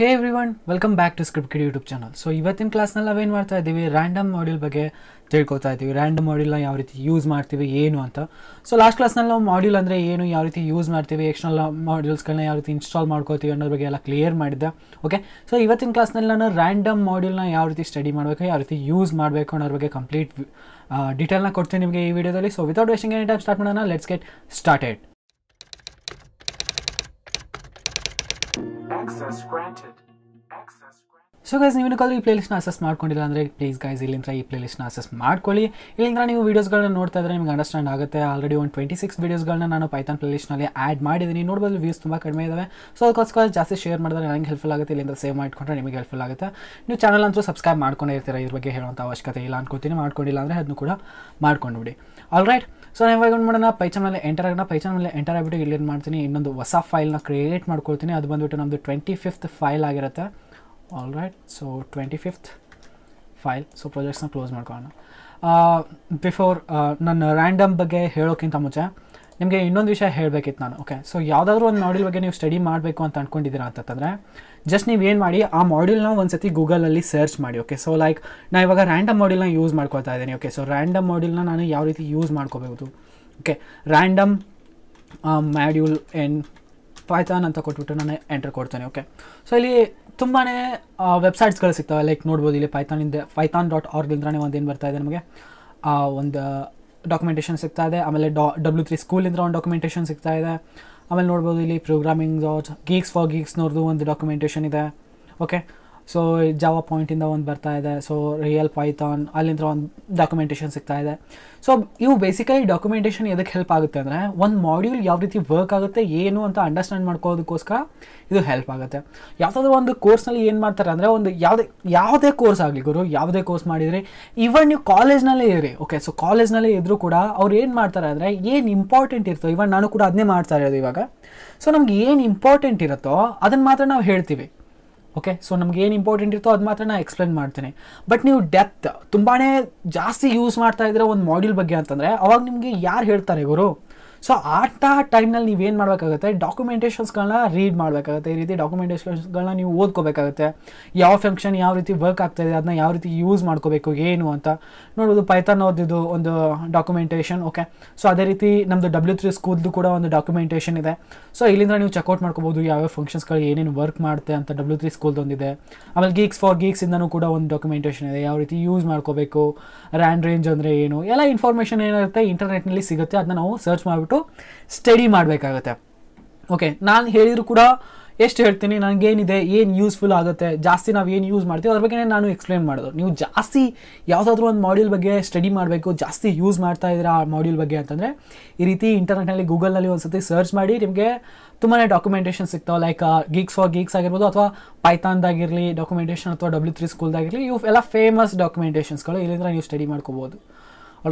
Hey everyone welcome back to script kid YouTube channel so ಇವತ್ತಿನ ಕ್ಲಾಸ್ನಲ್ಲಿ ನಾವೇನು ಮಾಡ್ತಾ ಇದ್ದೀವಿ ರ್ಯಾಂಡಮ್ ಮಾಡ್ಯೂಲ್ ಬಗ್ಗೆ ತಿಳ್ಕೊತಾ ಇದ್ದೀವಿ ರ್ಯಾಂಡಮ್ ಮಾಡ್ಯೂಲ್ನ ಯಾವ ರೀತಿ ಯೂಸ್ ಮಾಡ್ತೀವಿ, ಏನು ಅಂತ. ಸೊ ಲಾಸ್ಟ್ ಕ್ಲಾಸ್ನಲ್ಲಿ ನಾವು ಮಾಡ್ಯೂಲ್ ಅಂದರೆ ಏನು, ಯಾವ ರೀತಿ ಯೂಸ್ ಮಾಡ್ತೀವಿ ಎಕ್ಸ್ಟರ್ನಲ್ ಮಾಡ್ಯೂಲ್ಸ್ಗಳನ್ನ ಯಾವ ರೀತಿ ಇನ್ಸ್ಟಾಲ್ ಮಾಡ್ಕೋತೀವಿ ಅನ್ನೋದ್ರ ಬಗ್ಗೆ ಎಲ್ಲ ಕ್ಲಿಯರ್ ಮಾಡಿದ್ದೆ. ಓಕೆ ಸೊ ಇವತ್ತಿನ ಕ್ಲಾಸ್ನಲ್ಲಿ ನಾನು ರ್ಯಾಂಡಮ್ ಮಾಡ್ಯೂಲ್ನ ಯಾವ ರೀತಿ ಸ್ಟಡಿ ಮಾಡಬೇಕು, ಯಾವ ರೀತಿ ಯೂಸ್ ಮಾಡಬೇಕು ಅನ್ನೋದ್ರ ಬಗ್ಗೆ ಕಂಪ್ಲೀಟ್ ಡೀಟೇಲ್ನ ಕೊಡ್ತೀನಿ ನಿಮಗೆ ಈ ವಿಡಿಯೋದಲ್ಲಿ so without wasting any time start ಮಾಡೋಣ. Let's get started request granted. So guys ನೀವು ಇನ್ನೂ ಈ ಪ್ಲೇಲಿಸ್ಟ್ನ ಅಸೆಸ್ ಮಾಡ್ಕೊಂಡಿಲ್ಲ ಅಂದರೆ ಪ್ಲೀಸ್ ಗೈಸ್ ಇಲ್ಲಿಂದ ಈ ಪ್ಲೇಲಿಸ್ಟ್ನ ಅಸೆಸ್ ಮಾಡ್ಕೊಳ್ಳಿ. ಇಲ್ಲಿಂದ ನೀವು ವೀಡಿಯೋಸ್ಗಳನ್ನ ನೋಡ್ತಾ ಇದ್ರೆ ನಿಮ್ಗೆ ಅಂಡರ್ಸ್ಟ್ಯಾಂಡ್ ಆಗುತ್ತೆ. ಆಲ್ರೆಡಿ ಒಂದು ಟ್ವೆಂಟಿ ಸಿಕ್ಸ್ ವೀಡಿಯೋಸ್ಗಳನ್ನ ನಾನು ಪೈಥಾನ್ ಪ್ಲೇಲಿಸ್ಟ್ನಲ್ಲಿ ಆ್ಯಡ್ ಮಾಡಿದ್ದೀನಿ. ನೋಡ್ಬೋದು ವ್ಯೂಸ್ ತುಂಬ ಕಡಿಮೆ ಇದಾವೆ. ಸೊ ಅದಕ್ಕೋಸ್ಕರ ಜಾಸ್ತಿ ಶೇರ್ ಮಾಡಿದ್ರೆ ನನಗೆ ಹೆಲ್ಪ್ಫುಲ್ ಆಗುತ್ತೆ. ಇಲ್ಲಿಂದ ಸೇವ್ ಮಾಡಿಕೊಂಡ್ರೆ ನಿಮಗೆ ಹೆಲ್ಪ್ಫುಲ್ ಆಗುತ್ತೆ. ನೀವು ಚಾನಲ್ ಅಂತೂ ಸಬ್ಸ್ಕ್ರೈಬ್ ಮಾಡ್ಕೊಂಡೇ ಇರ್ತೀರ. ಇದ್ರ ಬಗ್ಗೆ ಹೇಳುವಂಥ ಅವಶ್ಯಕತೆ ಇಲ್ಲ ಅನ್ಕೋತೀನಿ. ಮಾಡ್ಕೊಂಡಿಲ್ಲ ಅಂದರೆ ಅದನ್ನು ಕೂಡ ಮಾಡ್ಕೊಂಡ್ಬಿಡಿ. ಆಲ್ ರೈಟ್ ಸೊ ನಾವು ಇವಾಗ ಏನು ಮಾಡೋಣ? ಪೈಚಾನ್ ಮೇಲೆ ಎಂಟರ್ ಆಗೋಣ. ಪೈಚಾನ್ ಮೇಲೆ ಎಂಟರ್ ಆಗಿಬಿಟ್ಟು ಇಲ್ಲಿ ಏನು ಮಾಡ್ತೀನಿ. ಇನ್ನೊಂದು ಹೊಸ ಫೈಲ್ನ ಕ್ರಿಯೇಟ್ ಮಾಡ್ಕೊಳ್ತೀನಿ. ಅದು ಬಂದುಬಿಟ್ಟು ನಮ್ಮದು ಟ್ವೆಂಟಿ ಫಿಫ್ತ್ ಫೈಲ್ ಆಗಿರುತ್ತೆ. All right so twenty fifth file so ಪ್ರಾಜೆಕ್ಟ್ಸ್ನ close ಮಾಡ್ಕೊಳ್ಳೋಣ ಬಿಫೋರ್ ನನ್ನ ರ್ಯಾಂಡಮ್ ಬಗ್ಗೆ ಹೇಳೋಕ್ಕಿಂತ ಮುಂಚೆ, ನಿಮಗೆ ಇನ್ನೊಂದು ವಿಷಯ ಹೇಳಬೇಕಿತ್ತು ನಾನು ಓಕೆ ಸೊ ಯಾವುದಾದ್ರೂ ಒಂದು ಮಾಡ್ಯೂಲ್ ಬಗ್ಗೆ ನೀವು ಸ್ಟಡಿ ಮಾಡಬೇಕು ಅಂತ ಅಂದ್ಕೊಂಡಿದ್ದೀರಾ ಅಂತಂದರೆ ಜಸ್ಟ್ ನೀವು ಏನು ಮಾಡಿ, ಆ ಮಾಡ್ಯೂಲ್ನ ಒಂದು ಸತಿ ಗೂಗಲಲ್ಲಿ ಸರ್ಚ್ ಮಾಡಿ ಓಕೆ ಸೊ ಲೈಕ್ ನಾನು ಇವಾಗ ರ್ಯಾಂಡಮ್ ಮಾಡ್ಯೂಲ್ನ ಯೂಸ್ ಮಾಡ್ಕೊಳ್ತಾ ಇದ್ದೀನಿ ಓಕೆ ಸೊ ರ್ಯಾಂಡಮ್ ಮಾಡ್ಯೂಲ್ನ ನಾನು ಯಾವ ರೀತಿ ಯೂಸ್ ಮಾಡ್ಕೋಬಹುದು okay random module in Python ಅಂತ ಕೊಟ್ಬಿಟ್ಟು ನಾನು ಎಂಟ್ರ್ ಕೊಡ್ತೇನೆ ಓಕೆ ಸೊ ಇಲ್ಲಿ ತುಂಬಾ ವೆಬ್ಸೈಟ್ಸ್ಗಳು ಸಿಗ್ತವೆ ಲೈಕ್ ನೋಡ್ಬೋದು, ಇಲ್ಲಿ ಪೈಥಾನಿಂದ ಪೈಥಾನ್ ಡಾಟ್ ಆರ್ಗಿಂದ್ರೇ ಒಂದು ಏನು ಬರ್ತಾ ಇದೆ ನಮಗೆ? ಒಂದು ಡಾಕ್ಯುಮೆಂಟೇಷನ್ ಸಿಗ್ತಾ ಇದೆ, ಆಮೇಲೆ ಡಾ ಡಬ್ಲ್ಯೂ ತ್ರೀ ಸ್ಕೂಲಿಂದ ಒಂದು ಡಾಕ್ಯುಮೆಂಟೇಷನ್ ಸಿಗ್ತಾ ಇದೆ. ಆಮೇಲೆ ನೋಡ್ಬೋದು, ಇಲ್ಲಿ ಪ್ರೋಗ್ರಾಮಿಂಗ್ ಗೀಕ್ಸ್ ಫಾರ್ ಗೀಕ್ಸ್ನವ್ರದ್ದು ಒಂದು ಡಾಕ್ಯುಮೆಂಟೇಷನ್ ಇದೆ ಓಕೆ ಸೊ ಜಾವ ಪಾಯಿಂಟಿಂದ ಒಂದು ಬರ್ತಾ ಇದೆ. ಸೊ ರಿಯಲ್ ಪೈಥಾನ್ ಅಲ್ಲಿಂದ ಒಂದು ಡಾಕ್ಯುಮೆಂಟೇಷನ್ ಸಿಗ್ತಾ ಇದೆ. ಸೊ ಇವು ಬೇಸಿಕಲಿ ಡಾಕ್ಯುಮೆಂಟೇಷನ್ ಎದಕ್ಕೆ ಹೆಲ್ಪ್ ಆಗುತ್ತೆ ಅಂದರೆ, ಒಂದು ಮಾಡ್ಯೂಲ್ ಯಾವ ರೀತಿ ವರ್ಕ್ ಆಗುತ್ತೆ, ಏನು ಅಂತ ಅಂಡರ್ಸ್ಟ್ಯಾಂಡ್ ಮಾಡ್ಕೋದಕ್ಕೋಸ್ಕರ ಇದು ಹೆಲ್ಪ್ ಆಗುತ್ತೆ. ಯಾವುದಾದ್ರೂ ಒಂದು ಕೋರ್ಸ್ನಲ್ಲಿ ಏನು ಮಾಡ್ತಾರೆ ಅಂದರೆ, ಒಂದು ಯಾವುದೇ ಯಾವುದೇ ಕೋರ್ಸ್ ಆಗಲಿ ಗುರು, ಯಾವುದೇ ಕೋರ್ಸ್ ಮಾಡಿದರೆ ಇವನ್ ನೀವು ಕಾಲೇಜ್ನಲ್ಲೇ ಇರಿ ಓಕೆ ಸೊ ಕಾಲೇಜ್ನಲ್ಲೇ ಇದ್ದರೂ ಕೂಡ ಅವ್ರು ಏನು ಮಾಡ್ತಾರೆ ಅಂದರೆ, ಏನು ಇಂಪಾರ್ಟೆಂಟ್ ಇರ್ತೋ ಇವನ್ ನಾನು ಕೂಡ ಅದನ್ನೇ ಮಾಡ್ತಾ ಇರೋದು ಇವಾಗ. ಸೊ ನಮ್ಗೆ ಏನು ಇಂಪಾರ್ಟೆಂಟ್ ಇರುತ್ತೋ ಅದನ್ನು ಮಾತ್ರ ನಾವು ಹೇಳ್ತೀವಿ. ಓಕೆ ಸೊ ನಮ್ಗೆ ಏನು ಇಂಪಾರ್ಟೆಂಟ್ ಇರ್ತೋ ಅದು ಮಾತ್ರ ನಾನು ಎಕ್ಸ್ಪ್ಲೇನ್ ಮಾಡ್ತೀನಿ. ಬಟ್ ನೀವು ಡೆಪ್ತ್ ತುಂಬಾ ಜಾಸ್ತಿ ಯೂಸ್ ಮಾಡ್ತಾ ಇದ್ರೆ ಒಂದು ಮಾಡ್ಯೂಲ್ ಬಗ್ಗೆ ಅಂತಂದರೆ, ಅವಾಗ ನಿಮಗೆ ಯಾರು ಹೇಳ್ತಾರೆ ಗುರು? ಸೊ ಆಟ ಟೈಮ್ನಲ್ಲಿ ಏನು ಮಾಡಬೇಕಾಗುತ್ತೆ? ಡಾಕ್ಯುಮೆಂಟೇಷನ್ಸ್ಗಳನ್ನ ರೀಡ್ ಮಾಡಬೇಕಾಗುತ್ತೆ. ಈ ರೀತಿ ಡಾಕ್ಯುಮೆಂಟೇಷನ್ಸ್ಗಳನ್ನ ನೀವು ಓದ್ಕೋಬೇಕಾಗುತ್ತೆ. ಯಾವ ಫಂಕ್ಷನ್ ಯಾವ ರೀತಿ ವರ್ಕ್ ಆಗ್ತಾ ಇದೆ, ಅದನ್ನ ಯಾವ ರೀತಿ ಯೂಸ್ ಮಾಡ್ಕೋಬೇಕು, ಏನು ಅಂತ. ನೋಡ್ಬೋದು ಪೈಥಾನ್ ಓದಿದ್ದು ಒಂದು ಡಾಕ್ಯುಮೆಂಟೇಷನ್ ಓಕೆ ಸೊ ಅದೇ ರೀತಿ ನಮ್ಮದು ಡಬ್ಲ್ಯೂ ತ್ರೀ ಸ್ಕೂಲ್ದು ಕೂಡ ಒಂದು ಡಾಕ್ಯುಮೆಂಟೇಷನ್ ಇದೆ. ಸೊ ಇಲ್ಲಿಂದ ನೀವು ಚೆಕ್ಔಟ್ ಮಾಡ್ಕೋಬೋದು ಯಾವ್ಯಾವ ಫಂಕ್ಷನ್ಸ್ಗಳು ಏನೇನು ವರ್ಕ್ ಮಾಡುತ್ತೆ ಅಂತ ಡಬ್ಲ್ಯೂ ತ್ರೀ ಸ್ಕೂಲ್ದು ಒಂದಿದೆ. ಆಮೇಲೆ ಗೀಕ್ಸ್ ಫಾರ್ ಗೀಕ್ಸಿಂದನೂ ಕೂಡ ಒಂದು ಡಾಕ್ಯುಮೆಂಟೇಷನ್ ಇದೆ. ಯಾವ ರೀತಿ ಯೂಸ್ ಮಾಡ್ಕೋಬೇಕು ರ್ಯಾಂಡ್ ರೇಂಜ್ ಅಂದರೆ ಏನು? ಎಲ್ಲ ಇನ್ಫಾರ್ಮೇಷನ್ ಏನಿರುತ್ತೆ ಇಂಟರ್ನೆಟ್ನಲ್ಲಿ ಸಿಗುತ್ತೆ. ಅದನ್ನ ನಾವು ಸರ್ಚ್ ಮಾಡಿಬಿಟ್ಟು ಸ್ಟಡಿ ಮಾಡಬೇಕಾಗತ್ತೆ. ಓಕೆ ನಾನು ಹೇಳಿದ್ರು ಕೂಡ ಎಷ್ಟು ಹೇಳ್ತೀನಿ, ನನಗೇನಿದೆ, ಏನು ಯೂಸ್ಫುಲ್ ಆಗುತ್ತೆ, ಜಾಸ್ತಿ ನಾವು ಏನು ಯೂಸ್ ಮಾಡ್ತೀವಿ ಅದ್ರ ಬಗ್ಗೆ ನಾನು ಎಕ್ಸ್ಪ್ಲೇನ್ ಮಾಡೋದು. ನೀವು ಜಾಸ್ತಿ ಯಾವುದಾದ್ರೂ ಒಂದು ಮಾಡ್ಯೂಲ್ ಬಗ್ಗೆ ಸ್ಟಡಿ ಮಾಡಬೇಕು, ಜಾಸ್ತಿ ಯೂಸ್ ಮಾಡ್ತಾ ಇದ್ದೀರಾ ಆ ಮಾಡ್ಯೂಲ್ ಬಗ್ಗೆ ಅಂತಂದರೆ, ಈ ರೀತಿ ಇಂಟರ್ನೆಟ್ನಲ್ಲಿ ಗೂಗಲ್ನಲ್ಲಿ ಒಂದು ಸರ್ತಿ ಸರ್ಚ್ ಮಾಡಿ ನಿಮಗೆ ತುಂಬಾ ಡಾಕ್ಯುಮೆಂಟೇಷನ್ ಸಿಗ್ತಾವೆ. ಲೈಕ್ ಗೀಕ್ಸ್ ಫಾರ್ ಗೀಕ್ಸ್ ಆಗಿರ್ಬೋದು ಅಥವಾ ಪೈಥಾನ್ದಾಗಿರಲಿ ಡಾಕ್ಯುಮೆಂಟೇಷನ್ ಅಥವಾ ಡಬ್ಲ್ಯೂ ತ್ರೀ ಸ್ಕೂಲ್ದಾಗಿರಲಿ ಇವು ಎಲ್ಲ ಫೇಮಸ್ ಡಾಕ್ಯುಮೆಂಟೇಷನ್ಸ್ಗಳು ಇಲ್ಲಿಂದ ನೀವು ಸ್ಟಡಿ ಮಾಡ್ಕೋಬೋದು.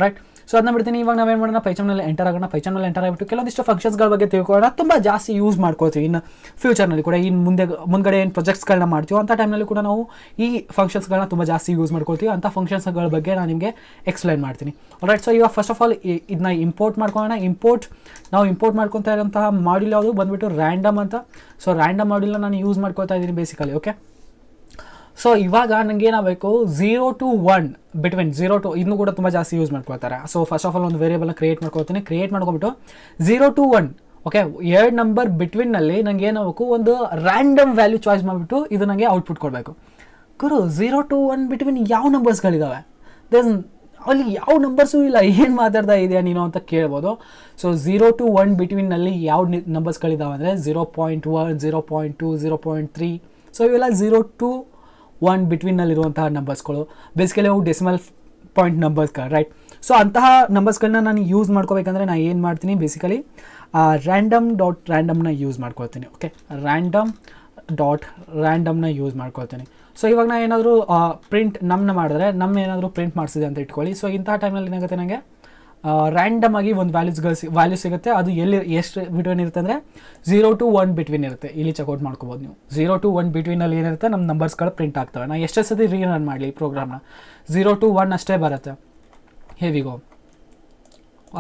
ರೈಟ್ ಸೊ ಅದನ್ನ ಬಿಡ್ತೀನಿ. ಇವಾಗ ನಾವೇನು ಮಾಡೋಣ? ಪೈಚಾನಲ್ಲಿ ಎಂಟರ್ ಆಗೋಣ. ಪೈಚಾನಲ್ಲಿ ಎಂಟರ್ ಆಗಿಬಿಟ್ಟು ಕೆಲವೊಂದಿಷ್ಟು ಫಂಕ್ಷನ್ಸ್ಗಳ ಬಗ್ಗೆ ತಿಳ್ಕೊಳ್ಳೋಣ. ತುಂಬ ಜಾಸ್ತಿ ಯೂಸ್ ಮಾಡ್ಕೊಳ್ತೀವಿ. ಇನ್ನು ಫ್ಯೂಚರ್ನಲ್ಲಿ ಕೂಡ ಇನ್ನು ಮುಂದೆ, ಮುಂದ್ಗಡೆ ಏನು ಪ್ರೊಜೆಕ್ಟ್ಸ್ಗಳನ್ನ ಮಾಡ್ತೀವೋ ಅಂಥ ಟೈಮ್ನಲ್ಲಿ ಕೂಡ ನಾವು ಈ ಫಂಕ್ಷನ್ಸ್ಗಳನ್ನ ತುಂಬ ಜಾಸ್ತಿ ಯೂಸ್ ಮಾಡ್ಕೊಳ್ತೀವಿ. ಅಂಥ ಫಂಕ್ಷನ್ಸ್ಗಳ ಬಗ್ಗೆ ನಾನು ನಿಮಗೆ ಎಕ್ಸ್ಪ್ಲೈನ್ ಮಾಡ್ತೀನಿ. ರೈಟ್ ಸೊ ಇವಾಗ ಫಸ್ಟ್ ಆಫ್ ಆಲ್ ಇದನ್ನ ಇಂಪೋರ್ಟ್ ಮಾಡ್ಕೊಳ್ಳೋಣ. ಇಂಪೋರ್ಟ್ ನಾವು ಇಂಪೋರ್ಟ್ ಮಾಡ್ಕೊತಾ ಇರೋಂತಹ ಮಾಡ್ಯೂಲ್ ಯಾವುದು? ಬಂದುಬಿಟ್ಟು ರ್ಯಾಂಡಮ್ ಅಂತ. ಸೊ ರ್ಯಾಂಡಮ್ ಮಾಡ್ಯೂಲ್ನ ನಾನು ಯೂಸ್ ಮಾಡ್ಕೊಳ್ತಾ ಇದ್ದೀನಿ ಬೇಸಿಕಲಿ ಓಕೆ ಸೊ ಇವಾಗ ನನಗೆ ಏನಾಗಬೇಕು? Zero to one between zero to ಇದನ್ನು ಕೂಡ ತುಂಬ ಜಾಸ್ತಿ ಯೂಸ್ ಮಾಡ್ಕೊಳ್ತಾರೆ. ಸೊ ಫಸ್ಟ್ ಆಫ್ ಆಲ್ ಒಂದು ವೇರಿಯಬಲ್ನ ಕ್ರಿಯೇಟ್ ಮಾಡ್ಕೊಳ್ತೀನಿ. ಕ್ರಿಯೇಟ್ ಮಾಡ್ಕೊಂಬಿಟ್ಟು ಝೀರೋ ಟು ಒನ್ ಓಕೆ ಎರಡು ನಂಬರ್ ಬಿಟ್ವೀನಲ್ಲಿ ನನಗೆ ಏನಾಗಬೇಕು? ಒಂದು ರ್ಯಾಂಡಮ್ ವ್ಯಾಲ್ಯೂ ಚಾಯ್ಸ್ ಮಾಡಿಬಿಟ್ಟು ಇದು ನನಗೆ ಔಟ್ಪುಟ್ ಕೊಡಬೇಕು. ಗುರು ಝೀರೋ ಟು ಒನ್ ಬಿಟ್ವೀನ್ ಯಾವ ನಂಬರ್ಸ್ಗಳಿದ್ದಾವೆ ದೇಸ್ ಅಲ್ಲಿ ಯಾವ ನಂಬರ್ಸು ಇಲ್ಲ. ಏನು ಮಾತಾಡ್ತಾ ಇದೆಯಾ ನೀನು ಅಂತ ಕೇಳ್ಬೋದು. ಸೊ ಝೀರೋ ಟು ಒನ್ ಬಿಟ್ವೀನಲ್ಲಿ ಯಾವ ನಂಬರ್ಸ್ಗಳಿದ್ದಾವೆ ಅಂದರೆ zero point one zero point two zero point three so ಇವೆಲ್ಲ ಝೀರೋ ಟು ಒನ್ ಬಿಟ್ವೀನಲ್ಲಿರುವಂತಹ ನಂಬರ್ಸ್ಗಳು ಬೇಸಿಕಲಿ ಅವು ಡೆಸಿಮಲ್ ಪಾಯಿಂಟ್ ನಂಬರ್ಸ್ಗಳು ರೈಟ್ ಸೊ ಅಂತಹ ನಂಬರ್ಸ್ಗಳನ್ನ ನಾನು ಯೂಸ್ ಮಾಡ್ಕೋಬೇಕಂದ್ರೆ ನಾನು ಏನು ಮಾಡ್ತೀನಿ ಬೇಸಿಕಲಿ ರ್ಯಾಂಡಮ್ ಡಾಟ್ ರ್ಯಾಂಡಮ್ನ ಯೂಸ್ ಮಾಡ್ಕೊಳ್ತೀನಿ ಓಕೆ ರ್ಯಾಂಡಮ್ ಡಾಟ್ ರ್ಯಾಂಡಮ್ನ ಯೂಸ್ ಮಾಡ್ಕೊಳ್ತೀನಿ. ಸೊ ಇವಾಗ ನಾನು ಏನಾದರೂ ಪ್ರಿಂಟ್ ನಮ್ಮನ್ನ ಮಾಡಿದ್ರೆ ನಮ್ಮ ಏನಾದರೂ ಪ್ರಿಂಟ್ ಮಾಡಿಸಿದೆ ಅಂತ ಇಟ್ಕೊಳ್ಳಿ. ಸೊ ಇಂತಹ ಟೈಮ್ನಲ್ಲಿ ಏನಾಗುತ್ತೆ ನನಗೆ ರ್ಯಾಂಡಮ್ ಆಗಿ ಒಂದು ವ್ಯಾಲ್ಯೂಸ್ಗಳು ಸಿ ವ್ಯಾಲ್ಯೂ ಸಿಗುತ್ತೆ. ಅದು ಎಲ್ಲಿ ಎಷ್ಟು ಬಿಟ್ವೀನ್ ಇರುತ್ತೆ ಅಂದರೆ ಝೀರೋ ಟು ಒನ್ ಬಿಟ್ವೀನ್ ಇರುತ್ತೆ. ಇಲ್ಲಿ ಚೆಕ್ಔಟ್ ಮಾಡ್ಕೋಬೋದು ನೀವು. ಝೀರೋ ಟು ಒನ್ ಬಿಟ್ವೀನಲ್ಲಿ ಏನಿರುತ್ತೆ ನಮ್ಮ ನಂಬರ್ಸ್ಗಳು ಪ್ರಿಂಟ್ ಆಗ್ತವೆ. ನಾನು ಎಷ್ಟೇ ಸತಿ ರೀರನ್ ಮಾಡಲಿ ಪ್ರೋಗ್ರಾಮ್ನ ಝೀರೋ ಟು ಒನ್ ಅಷ್ಟೇ ಬರುತ್ತೆ. ಹೇವಿಗೋ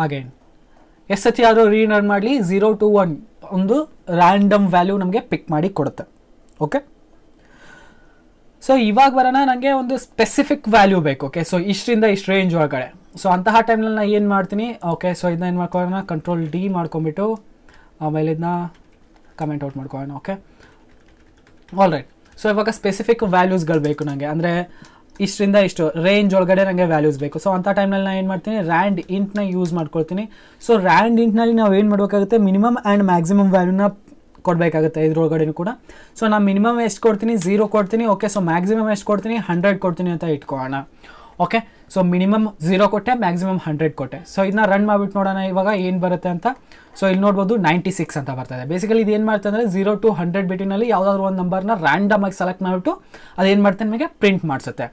ಅಗೇನ್ ಎಷ್ಟು ಸತಿ ಆದರೂ ರೀರನ್ ಮಾಡಲಿ ಝೀರೋ ಟು ಒನ್ ಒಂದು ರ್ಯಾಂಡಮ್ ವ್ಯಾಲ್ಯೂ ನಮಗೆ ಪಿಕ್ ಮಾಡಿ ಕೊಡುತ್ತೆ. ಓಕೆ ಸೊ ಇವಾಗ ಬರೋಣ. ನನಗೆ ಒಂದು ಸ್ಪೆಸಿಫಿಕ್ ವ್ಯಾಲ್ಯೂ ಬೇಕು. ಓಕೆ ಸೊ ಇಷ್ಟರಿಂದ ಇಷ್ಟು ರೇಂಜ್ ಒಳಗಡೆ. ಸೊ ಅಂತಹ ಟೈಮ್ನಲ್ಲಿ ನಾನು ಏನು ಮಾಡ್ತೀನಿ? ಓಕೆ ಸೊ ಇದನ್ನ ಏನು ಮಾಡ್ಕೊಳ್ಳೋಣ ಕಂಟ್ರೋಲ್ ಡಿ ಮಾಡ್ಕೊಂಬಿಟ್ಟು ಆಮೇಲೆ ಇದನ್ನ ಕಮೆಂಟ್ ಔಟ್ ಮಾಡ್ಕೊಳ್ಳೋಣ ಓಕೆ ಆಲ್ ರೈಟ್ ಸೊ ಇವಾಗ ಸ್ಪೆಸಿಫಿಕ್ ವ್ಯಾಲ್ಯೂಸ್ಗಳು ಬೇಕು ನನಗೆ ಅಂದರೆ ಇಷ್ಟರಿಂದ ಇಷ್ಟು ರೇಂಜ್ ಒಳಗಡೆ ನನಗೆ ವ್ಯಾಲ್ಯೂಸ್ ಬೇಕು. ಸೊ ಅಂಥ ಟೈಮ್ನಲ್ಲಿ ನಾನು ಏನು ಮಾಡ್ತೀನಿ? ರ್ಯಾಂಡ್ ಇಂಟ್ನ ಯೂಸ್ ಮಾಡ್ಕೊಳ್ತೀನಿ. ಸೊ ರ್ಯಾಂಡ್ ಇಂಟ್ನಲ್ಲಿ ನಾವು ಏನು ಮಾಡಬೇಕಾಗುತ್ತೆ? ಮಿನಿಮಮ್ ಆ್ಯಂಡ್ ಮ್ಯಾಕ್ಸಿಮಮ್ ವ್ಯಾಲ್ಯೂನ ಕೊಡಬೇಕಾಗುತ್ತೆ ಇದ್ರೊಳಗಡೆನೂ ಕೂಡ. ಸೊ ನಾನು ಮಿನಿಮಮ್ ಎಷ್ಟು ಕೊಡ್ತೀನಿ? ಝೀರೋ ಕೊಡ್ತೀನಿ. ಓಕೆ ಸೊ ಮ್ಯಾಕ್ಸಿಮಮ್ ಎಷ್ಟು ಕೊಡ್ತೀನಿ? ಹಂಡ್ರೆಡ್ ಕೊಡ್ತೀನಿ ಅಂತ ಇಟ್ಕೊಳ್ಳೋಣ. ಓಕೆ ಸೊ ಮಿನಿಮಮ್ ಝೀರೋ ಕೊಟ್ಟೆ ಮ್ಯಾಕ್ಸಿಮಮ್ ಹಂಡ್ರೆಡ್ ಕೊಟ್ಟೆ. ಸೊ ಇದನ್ನ ರನ್ ಮಾಡಿಬಿಟ್ಟು ನೋಡೋಣ, ಇವಾಗ ಏನು ಬರುತ್ತೆ ಅಂತ. ಸೊ ಇಲ್ಲಿ ನೋಡ್ಬೋದು ನೈಂಟಿ ಸಿಕ್ಸ್ ಅಂತ ಬರ್ತದೆ ಬೇಸಿಕಲಿ ಇದು ಏನು ಮಾಡ್ತಾ ಅಂದರೆ ಝೀರೋ ಟು ಹಂಡ್ರೆಡ್ ಬಿಟ್ಟಿನಲ್ಲಿ ಯಾವುದಾದ್ರು ಒಂದು ನಂಬರ್ನ ರ್ಯಾಂಡಮ್ ಆಗಿ ಸೆಲೆಕ್ಟ್ ಮಾಡಿಬಿಟ್ಟು ಅದೇನು ಮಾಡ್ತೆ ನಿಮಗೆ ಪ್ರಿಂಟ್ ಮಾಡಿಸುತ್ತೆ.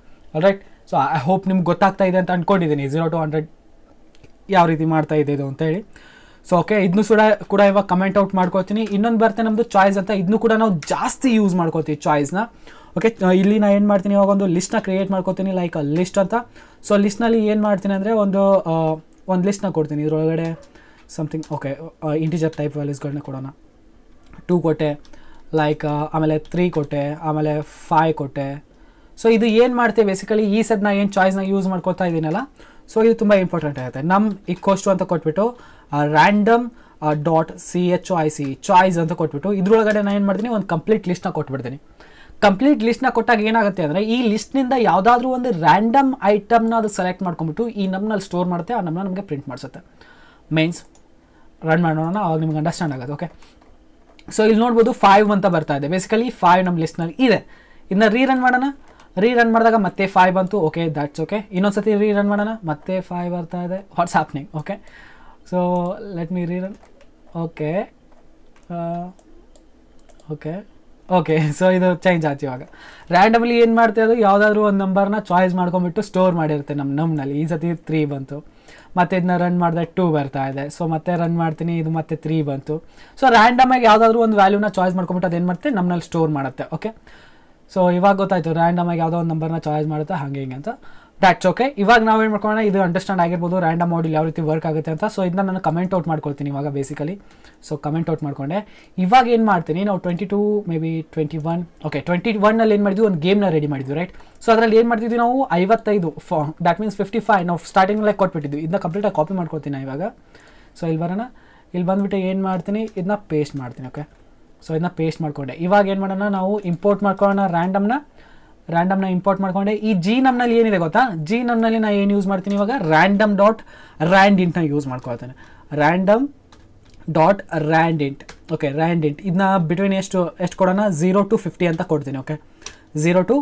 ರೈಟ್ ಸೊ ಐ ಹೋಪ್ ನಿಮ್ಗೆ ಗೊತ್ತಾಗ್ತಾ ಇದೆ ಅಂತ ಅಂದ್ಕೊಂಡಿದ್ದೀನಿ ಝೀರೋ ಟು ಹಂಡ್ರೆಡ್ ಯಾವ ರೀತಿ ಮಾಡ್ತಾ ಇದೆ ಇದು ಅಂತೇಳಿ ಸೊ ಓಕೆ ಇದನ್ನು ಕೂಡ ಕೂಡ ಇವಾಗ ಕಮೆಂಟ್ ಔಟ್ ಮಾಡ್ಕೋತೀನಿ. ಇನ್ನೊಂದು ಬರುತ್ತೆ ನಮ್ಮದು ಚಾಯ್ಸ್ ಅಂತ ಇದನ್ನು ಕೂಡ ನಾವು ಜಾಸ್ತಿ ಯೂಸ್ ಮಾಡ್ಕೋತೀವಿ ಚಾಯ್ಸ್ನ ಓಕೆ ಇಲ್ಲಿ ನಾನು ಏನು ಮಾಡ್ತೀನಿ, ಇವಾಗ ಒಂದು ಲಿಸ್ಟ್ನ ಕ್ರಿಯೇಟ್ ಮಾಡ್ಕೋತೀನಿ ಲೈಕ್ ಲಿಸ್ಟ್ ಅಂತ. ಸೊ ಲಿಸ್ಟ್ನಲ್ಲಿ ಏನು ಮಾಡ್ತೀನಿ ಅಂದರೆ ಒಂದು ಒಂದು ಲಿಸ್ಟ್ನ ಕೊಡ್ತೀನಿ. ಇದರೊಳಗಡೆ ಸಮಥಿಂಗ್ ಓಕೆ ಇಂಟಿಜರ್ ಟೈಪ್ ವ್ಯಾಲ್ಯೂಸ್ಗಳನ್ನ ಕೊಡೋಣ. ಟೂ ಕೊಟ್ಟೆ ಲೈಕ್ ಆಮೇಲೆ ತ್ರೀ ಕೊಟ್ಟೆ, ಆಮೇಲೆ ಫೈವ್ ಕೊಟ್ಟೆ. ಸೊ ಇದು ಏನು ಮಾಡ್ತೀವಿ ಬೇಸಿಕಲಿ ಈ ಸದ್ನ ಏನು ಚಾಯ್ಸ್ನ ಯೂಸ್ ಮಾಡ್ಕೊತಾ ಇದ್ದೀನಲ್ಲ ಸೊ ಇದು ತುಂಬ ಇಂಪಾರ್ಟೆಂಟ್ ಆಗುತ್ತೆ. ನಮ್ಮ ಇಕ್ಕೋಸ್ಟು ಅಂತ ಕೊಟ್ಬಿಟ್ಟು random dot C H I C choice ಅಂತ ಕೊಟ್ಬಿಟ್ಟು, ಇದ್ರೊಳಗಡೆ ನಾನು ಏನು ಮಾಡ್ತೀನಿ, ಒಂದು ಕಂಪ್ಲೀಟ್ ಲಿಸ್ಟ್ನ ಕೊಟ್ಬಿಡ್ತೀನಿ. ಕಂಪ್ಲೀಟ್ ಲಿಸ್ಟ್ನ ಕೊಟ್ಟಾಗ ಏನಾಗುತ್ತೆ ಅಂದರೆ, ಈ ಲಿಸ್ಟ್ನಿಂದ ಯಾವುದಾದ್ರೂ ಒಂದು ರ್ಯಾಂಡಮ್ ಐಟಮ್ನ ಅದು ಸೆಲೆಕ್ಟ್ ಮಾಡ್ಕೊಂಬಿಟ್ಟು ಈ ನಮ್ನಲ್ಲಿ ಸ್ಟೋರ್ ಮಾಡುತ್ತೆ, ಆ ನಮ್ಮನ್ನ ನಮಗೆ ಪ್ರಿಂಟ್ ಮಾಡಿಸುತ್ತೆ. ಮೀನ್ಸ್ ರನ್ ಮಾಡೋಣ, ಅವಾಗ ನಿಮ್ಗೆ ಅಂಡರ್ಸ್ಟ್ಯಾಂಡ್ ಆಗೋದು ಓಕೆ ಸೊ ಇಲ್ಲಿ ನೋಡ್ಬೋದು ಫೈವ್ ಅಂತ ಬರ್ತಾ ಇದೆ. ಬೇಸಿಕಲಿ ಫೈವ್ ನಮ್ಮ ಲಿಸ್ಟ್ನಲ್ಲಿ ಇದೆ. ಇದನ್ನ ರೀರನ್ ಮಾಡೋಣ? ರೀರನ್ ಮಾಡಿದಾಗ ಮತ್ತೆ ಫೈವ್ ಬಂತು. ಓಕೆ ದಟ್ಸ್ ಓಕೆ ಇನ್ನೊಂದ್ಸತಿ ರೀರನ್ ಮಾಡೋಣ. ಮತ್ತೆ ಫೈವ್ ಬರ್ತಾ ಇದೆ. What's happening okay so let me rerun okay okay okay so ಇದು ಚೇಂಜ್ ಆಯ್ತು ಇವಾಗ. ರ್ಯಾಂಡಮ್ಲಿ ಏನು ಮಾಡ್ತಾ ಅದು? ಯಾವುದಾದ್ರೂ ಒಂದು ನಂಬರ್ನ ಚಾಯ್ಸ್ ಮಾಡ್ಕೊಂಬಿಟ್ಟು ಸ್ಟೋರ್ ಮಾಡಿರುತ್ತೆ ನಮ್ಮ ನಮ್ನಲ್ಲಿ ಈ ಸತಿ ತ್ರೀ ಬಂತು. ಮತ್ತೆ ಇದನ್ನ ರನ್ ಮಾಡಿದೆ ಟೂ ಬರ್ತಾ ಇದೆ. ಸೊ ಮತ್ತೆ ರನ್ ಮಾಡ್ತೀನಿ. ಇದು ಮತ್ತೆ ತ್ರೀ ಬಂತು. ಸೊ ರ್ಯಾಂಡಮಾಗಿ ಯಾವುದಾದ್ರೂ ಒಂದು ವ್ಯಾಲ್ಯೂನ ಚಾಯ್ಸ್ ಮಾಡ್ಕೊಂಬಿಟ್ಟು ಅದೇನು ಮಾಡುತ್ತೆ ನಮ್ಮಲ್ಲಿ ಸ್ಟೋರ್ ಮಾಡುತ್ತೆ. ಓಕೆ ಸೊ ಇವಾಗ ಗೊತ್ತಾಯಿತು ರ್ಯಾಂಡಮಾಗಿ ಯಾವುದೋ ಒಂದು ನಂಬರ್ನ ಚಾಯ್ಸ್ ಮಾಡುತ್ತೆ, ಹಾಗೆ ಹಿಂಗೆ ಅಂತ. ದ್ಯಾಟ್ಸ್ ಓಕೆ ಇವಾಗ ನಾವು ಏನು ಮಾಡ್ಕೊಳ್ಳೋಣ ಇದು ಅಂಡರ್ಸ್ಟ್ಯಾಂಡ್ ಆಗಿರ್ಬೋದು ರ್ಯಾಂಡಮ್ ಮಾಡ್ಯೂಲ್ ಯಾವ ರೀತಿ ವರ್ಕ್ ಆಗುತ್ತೆ ಅಂತ. ಸೊ ಇದನ್ನ ನಾನು ಕಮೆಂಟ್ ಔಟ್ ಮಾಡ್ಕೊಳ್ತೀನಿ ಇವಾಗ ಬೇಸಿಕಲಿ ಸೊ ಕಮೆಂಟ್ ಔಟ್ ಮಾಡ್ಕೊಂಡೆ. ಇವಾಗ ಏನು ಮಾಡ್ತೀನಿ, ನಾವು twenty two may be twenty one okay twenty ಒನ್ನಲ್ಲಿ ಏನು ಮಾಡಿದ್ವಿ, ಒಂದು ಗೇಮ್ನ ರೆಡಿ ಮಾಡಿದ್ವಿ ರೈಟ್ ಸೊ ಅದರಲ್ಲಿ ಏನು ಮಾಡ್ತಿದ್ವಿ ನಾವು, ಐವತ್ತೈದು ಫಾ ದ್ಯಾಟ್ ಮೀನ್ಸ್ ಫಿಫ್ಟಿ ಫೈವ್ ನಾವು ಸ್ಟಾರ್ಟಿಂಗ್ಲೇ ಕೊಟ್ಬಿಟ್ಟಿದ್ವಿ. ಇದನ್ನ ಕಂಪ್ಲೀಟಾಗಿ ಕಾಪಿ ಮಾಡ್ಕೊತೀನಿ ಇವಾಗ. ಸೊ ಇಲ್ಲಿ ಬರೋಣ. ಇಲ್ಲಿ ಬಂದುಬಿಟ್ಟು ಏನು ಮಾಡ್ತೀನಿ ಇದನ್ನ ಪೇಸ್ಟ್ ಮಾಡ್ತೀನಿ ಓಕೆ ಸೊ ಇದನ್ನ ಪೇಸ್ಟ್ ಮಾಡ್ಕೊಂಡೆ. ಇವಾಗ ಏನು ಮಾಡೋಣ, ನಾವು ಇಂಪೋರ್ಟ್ ಮಾಡ್ಕೊಳ್ಳೋಣ ರ್ಯಾಂಡಮ್ನ ರ್ಯಾಂಡಮ್ನ ಇಂಪೋರ್ಟ್ ಮಾಡ್ಕೊಂಡೆ. ಈ ಜಿ ನಮ್ನಲ್ಲಿ ಏನಿದೆ ಗೊತ್ತಾ? ಜಿ ನಮ್ನಲ್ಲಿ ನಾನು ಏನು ಯೂಸ್ ಮಾಡ್ತೀನಿ ಇವಾಗ? ರ್ಯಾಂಡಮ್ ಡಾಟ್ ರ್ಯಾಂಡ್ ಇಂಟ್ನ use ಮಾಡ್ಕೊಳ್ತೇನೆ. Random dot rand int okay rand int ಇದನ್ನ ಬಿಟ್ವೀನ್ ಎಷ್ಟು ಎಷ್ಟು ಕೊಡೋಣ? ಝೀರೋ ಟು ಫಿಫ್ಟಿ ಅಂತ ಕೊಡ್ತೀನಿ ಓಕೆ ಝೀರೋ ಟು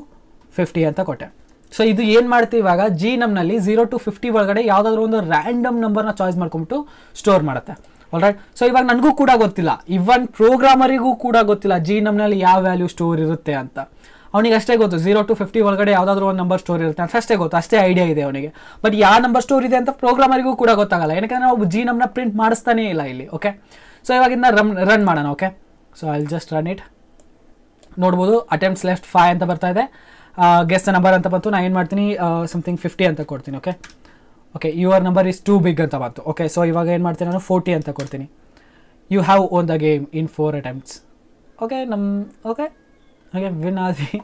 ಫಿಫ್ಟಿ ಅಂತ ಕೊಟ್ಟೆ. ಸೊ ಇದು ಏನು ಮಾಡ್ತೀವಿ ಇವಾಗ? ಜಿ ನಮ್ನಲ್ಲಿ ಝೀರೋ ಟು ಫಿಫ್ಟಿ ಒಳಗಡೆ ಯಾವುದಾದ್ರೂ ಒಂದು ರ್ಯಾಂಡಮ್ ನಂಬರ್ನ ಚಾಯ್ಸ್ ಮಾಡ್ಕೊಂಬಿಟ್ಟು ಸ್ಟೋರ್ ಮಾಡುತ್ತೆ. ಆಲ್ರೈಟ್ ಸೊ ಇವಾಗ ನನಗೂ ಕೂಡ ಗೊತ್ತಿಲ್ಲ. ಇವನ್ ಪ್ರೋಗ್ರಾಮರಿಗೂ ಕೂಡ ಗೊತ್ತಿಲ್ಲ. ಜಿ ನಮ್ನಲ್ಲಿ ಯಾವ ವ್ಯಾಲ್ಯೂ ಸ್ಟೋರ್ ಇರುತ್ತೆ ಅಂತ. ಅವನಿಗೆ ಅಷ್ಟೇ ಗೊತ್ತು. ಝೀರೋ ಟು ಫಿಫ್ಟಿ ಒಳಗಡೆ ಯಾವುದಾದ್ರೂ ಒಂದು ನಂಬರ್ ಸ್ಟೋರ್ ಇರುತ್ತೆ ಅಂತ. ಅಷ್ಟೇ ಗೊತ್ತು. ಅಷ್ಟೇ ಐಡಿಯಾ ಇದೆ ಅವನಿಗೆ. ಬಟ್ ಯಾವ ನಂಬರ್ ಸ್ಟೋರ್ ಇದೆ ಅಂತ ಪ್ರೋಗ್ರಾಮರಿಗೂ ಕೂಡ ಗೊತ್ತಾಗಲ್ಲ. ಯಾಕಂದ್ರೆ ನಾವು ಜಿ ನಮ್ನ ಪ್ರಿಂಟ್ ಮಾಡಿಸ್ತಾನೇ ಇಲ್ಲ ಇಲ್ಲಿ. ಓಕೆ ಸೊ ಇವಾಗಿಂದ ರನ್ ರನ್ ಮಾಡೋಣ. Okay so I just run it ನೋಡ್ಬೋದು. ಅಟೆಂಪ್ಟ್ಸ್ ಲೆಫ್ಟ್ ಫೈ ಅಂತ ಬರ್ತಾ ಇದೆ. ಗೆಸ್ಟ್ ನಂಬರ್ ಅಂತ ಬಂತು. ನಾನು ಏನು ಮಾಡ್ತೀನಿ? ಸಮಥಿಂಗ್ ಫಿಫ್ಟಿ ಅಂತ ಕೊಡ್ತೀನಿ. Okay okay your number is too big ಅಂತ ಬಂತು. ಓಕೆ ಸೊ ಇವಾಗ ಏನು ಮಾಡ್ತೀನಿ ನಾನು? ಫೋರ್ಟಿ ಅಂತ ಕೊಡ್ತೀನಿ. You have won the game in four attempts okay ನಮ್ಮ ಓಕೆ ಹಾಗೆ ವಿನ್ ಆದ್ವಿ.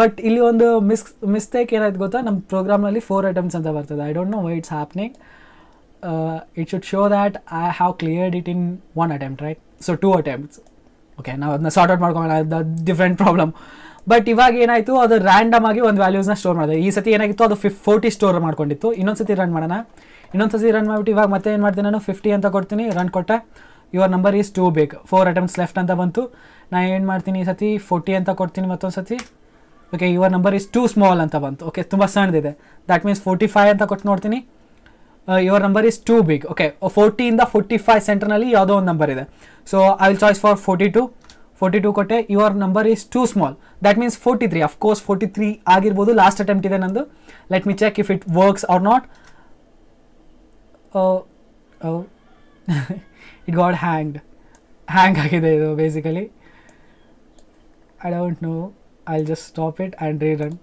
ಬಟ್ ಇಲ್ಲಿ ಒಂದು ಮಿಸ್ ಮಿಸ್ಟೇಕ್ ಏನಾಯ್ತು ಗೊತ್ತಾ? ನಮ್ಮ ಪ್ರೋಗ್ರಾಮ್ನಲ್ಲಿ ಫೋರ್ ಅಟೆಂಪ್ಟ್ಸ್ ಅಂತ ಬರ್ತದೆ. I don't know why it's happening it should show that I have cleared it in one attempt right so two attempts okay ನಾವು ಅದನ್ನ ಸಾರ್ಟ್ ಔಟ್ ಮಾಡ್ಕೊಳ್ಳೋಣ ದ ಡಿಫ್ರೆಂಟ್ ಪ್ರಾಬ್ಲಮ್ ಬಟ್ ಇವಾಗ ಏನಾಯಿತು, ಅದು ರ್ಯಾಂಡಮ್ ಆಗಿ ಒಂದು ವ್ಯಾಲ್ಯೂಸ್ನ ಸ್ಟೋರ್ ಮಾಡಿದೆ. ಈ ಸತಿ ಏನಾಗಿತ್ತು, ಅದು ಫಿಫ್ ಫೋರ್ಟಿ ಸ್ಟೋರ್ ಮಾಡ್ಕೊಂಡಿತ್ತು. ಇನ್ನೊಂದು ಸತಿ ರನ್ ಮಾಡೋಣ. ಇನ್ನೊಂದು ಸತಿ ರನ್ ಮಾಡಿಬಿಟ್ಟು ಇವಾಗ ಮತ್ತೆ ಏನು ಮಾಡ್ತೀನಿ ನಾನು? ಫಿಫ್ಟಿ ಅಂತ ಕೊಡ್ತೀನಿ ರನ್ ಕೊಟ್ಟೆ. Your number is too big four attempts left ಅಂತ ಬಂತು. ನಾನು ಏನು ಮಾಡ್ತೀನಿ ಈ ಸತಿ? ಫೋರ್ಟಿ ಅಂತ ಕೊಡ್ತೀನಿ ಮತ್ತೊಂದು ಸತಿ. Okay your number is too small ಅಂತ ಬಂತು. ಓಕೆ ತುಂಬ ಸಣ್ಣದಿದೆ. ದ್ಯಾಟ್ ಮೀನ್ಸ್ ಫೋರ್ಟಿ ಫೈವ್ ಅಂತ ಕೊಟ್ಟು ನೋಡ್ತೀನಿ. Your number is too big okay ಫೋರ್ಟಿಯಿಂದ forty five ಸೆಂಟರ್ನಲ್ಲಿ ಯಾವುದೋ ಒಂದು ನಂಬರ್ ಇದೆ. So I will choice for forty two forty two ಕೊಟ್ಟೆ your number is too small that means forty three of course forty three ಆಗಿರ್ಬೋದು. Last attempt ಇದೆ ನಂದು. Let me check if it works or not it got hanged hang ಆಗಿದೆ ಇದು basically I don't know I just stop it and rerun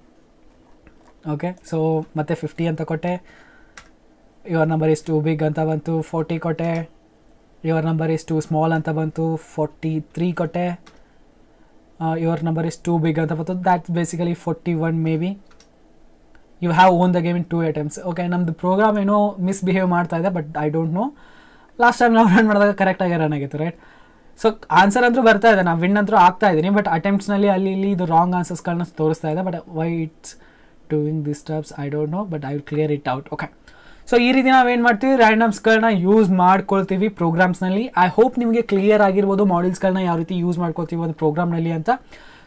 okay so ಮತ್ತೆ fifty ಅಂತ ಕೊಟ್ಟೆ. Your number is too big ಅಂತ ಬಂತು. Forty ಕೊಟ್ಟೆ. Your number is too small ಅಂತ ಬಂತು ಫೋರ್ಟಿ ತ್ರೀ ಕೊಟ್ಟೆ your number is too big ಅಂತ ಬಂತು. That's basically forty one maybe you have won the game in two items okay ನಮ್ಮದು program ಏನೋ ಮಿಸ್ಬಿಹೇವ್ ಮಾಡ್ತಾ ಇದೆ but I don't know last time ನಾವು ರನ್ ಮಾಡಿದಾಗ ಕರೆಕ್ಟಾಗಿ ರನ್ ಆಗಿತ್ತು ರೈಟ್ ಸೊ ಆನ್ಸರ್ ಅಂತೂ ಬರ್ತಾ ಇದೆ. ನಾವು ವಿನ್ ಅಂತೂ ಆಗ್ತಾ ಇದ್ದೀನಿ ಬಟ್ ಅಟೆಂಪ್ಟ್ಸ್ನಲ್ಲಿ ಅಲ್ಲಿ ಇಲ್ಲಿ ಇದು ರಾಂಗ್ ಆನ್ಸರ್ಸ್ಗಳನ್ನ ತೋರಿಸ್ತಾ ಇದೆ. But why it's doing this steps I don't know but I will clear it out okay so ಈ ರೀತಿ ನಾವು ಏನು ಮಾಡ್ತೀವಿ? ರ್ಯಾಂಡಮ್ಸ್ಗಳನ್ನ ಯೂಸ್ ಮಾಡ್ಕೊಳ್ತೀವಿ ಪ್ರೋಗ್ರಾಮ್ಸ್ನಲ್ಲಿ ಐ ಹೋಪ್ ನಿಮಗೆ ಕ್ಲಿಯರ್ ಆಗಿರ್ಬೋದು ಮಾಡೆಲ್ಸ್ಗಳನ್ನ ಯಾವ ರೀತಿ ಯೂಸ್ ಮಾಡ್ಕೊಳ್ತೀವಿ ಒಂದು ಪ್ರೋಗ್ರಾಮ್ನಲ್ಲಿ ಅಂತ.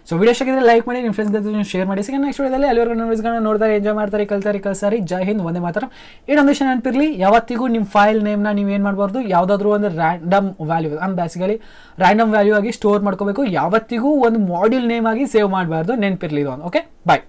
ಸೊ ವಿಡಿಯೋ ಸಿಕ್ಕಿದ್ರೆ ಲೈಕ್ ಮಾಡಿ ನಿಮ್ಮ ಫ್ರೆಂಡ್ಸ್ ಜೊತೆ ಶೇರ್ ಮಾಡಿ. ಸಿಗ ನೆಕ್ಸ್ಟ್ ವಿಡಿಯೋದಲ್ಲಿ ಅಲ್ಲಿವರೆಗೂ ನೋಡಿಸ್ಗಳನ್ನ ನೋಡ್ತಾರೆ ಎಂಜಾಯ್ ಮಾಡ್ತಾರೆ, ಕಲ್ತಾರೆ ಕಲ್ಸಾರಿ ಜೈ ಹಿಂದ್ ಒಂದೇ ಮಾತ್ರ. ಇನ್ನೊಂದು ವಿಷಯ ನೆನಪಿರಲಿ, ಯಾವತ್ತಿಗೂ ನಿಮ್ಮ ಫೈಲ್ ನೇಮ್ನ ನೀವು ಏನು ಮಾಡಬಾರ್ದು? ಯಾವುದಾದ್ರೂ ಒಂದು ರ್ಯಾಂಡಮ್ ವ್ಯಾಲ್ಯೂ ಅಂದ್ರೆ ಬೇಸಿಕಲಿ ರ್ಯಾಂಡಮ್ ವ್ಯಾಲ್ಯೂ ಆಗಿ ಸ್ಟೋರ್ ಮಾಡ್ಕೋಬೇಕು. ಯಾವತ್ತಿಗೂ ಒಂದು ಮಾಡ್ಯೂಲ್ ನೇಮ್ ಆಗಿ ಸೇವ್ ಮಾಡಬಾರ್ದು. ನೆನಪಿರಲಿ ಇದು ಓಕೆ ಬಾಯ್